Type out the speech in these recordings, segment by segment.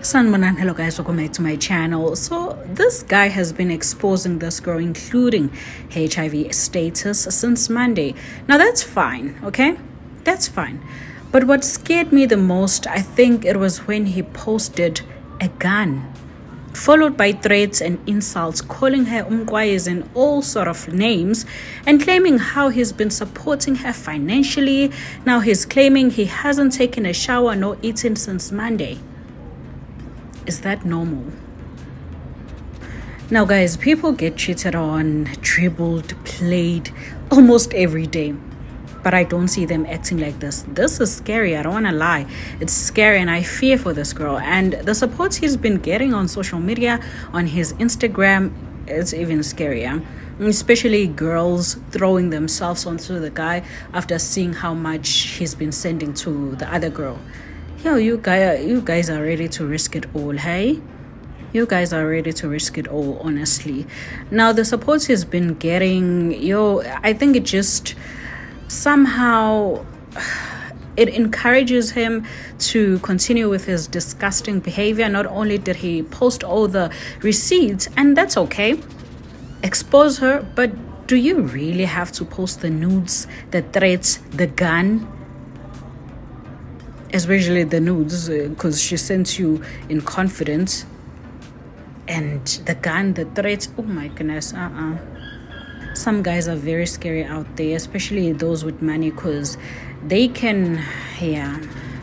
Sanmanan, hello guys, welcome back to my channel. So this guy has been exposing this girl, including HIV status, since Monday. Now that's fine, okay? That's fine. But what scared me the most, I think it was when he posted a gun followed by threats and insults, calling her umkwayes and all sort of names, and claiming how he's been supporting her financially. Now he's claiming he hasn't taken a shower nor eaten since Monday. Is that normal? Now, guys, people get cheated on, dribbled, played almost every day. But I don't see them acting like this. This is scary. I don't want to lie. It's scary, and I fear for this girl. And the support he's been getting on social media, on his Instagram, it's even scarier especially girls throwing themselves onto the guy after seeing how much he's been sending to the other girl yo you guys you guys are ready to risk it all hey? You guys are ready to risk it all honestly. Now the support he's been getting yo i think it just somehow it encourages him to continue with his disgusting behavior. Not only did he post all the receipts and that's okay. Expose her but do you really have to post the nudes the threats the gun especially the nudes because uh, she sends you in confidence and the gun the threats oh my goodness uh-uh some guys are very scary out there especially those with money because they can yeah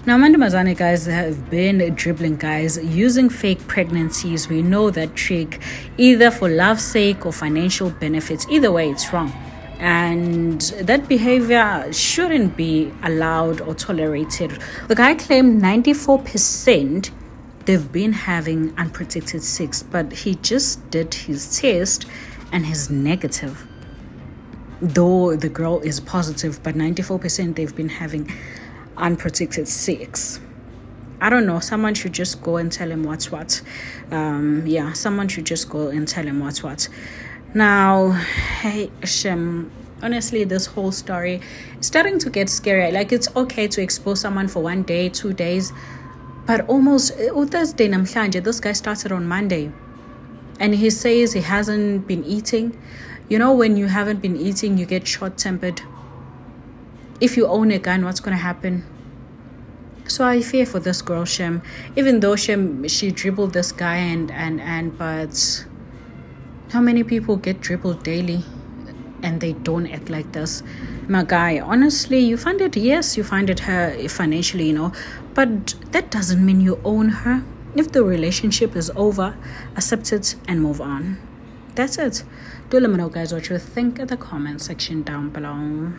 now, Amanda Mazane guys have been dribbling guys using fake pregnancies. We know that trick either for love's sake or financial benefits. Either way, it's wrong and that behavior shouldn't be allowed or tolerated. The guy claimed 94% they've been having unprotected sex, but he just did his test and he's negative. Though the girl is positive, but 94% they've been having unprotected sex. I don't know. Someone should just go and tell him what's what. Um, yeah, someone should just go and tell him what's what. Now, hey, Shem, honestly, this whole story is starting to get scary. Like, it's okay to expose someone for one day, two days, but almost uh, Thursday, namhlanje, this guy started on Monday. And he says he hasn't been eating. You know, when you haven't been eating, you get short tempered. If you own a gun, what's going to happen? So I fear for this girl, Shem. Even though Shem, she dribbled this guy and, and, and, but how many people get dribbled daily and they don't act like this? My guy, honestly, you find it, yes, you find it her financially, you know, but that doesn't mean you own her. If the relationship is over, accept it and move on. That's it. Do let me know, guys, what you think in the comment section down below.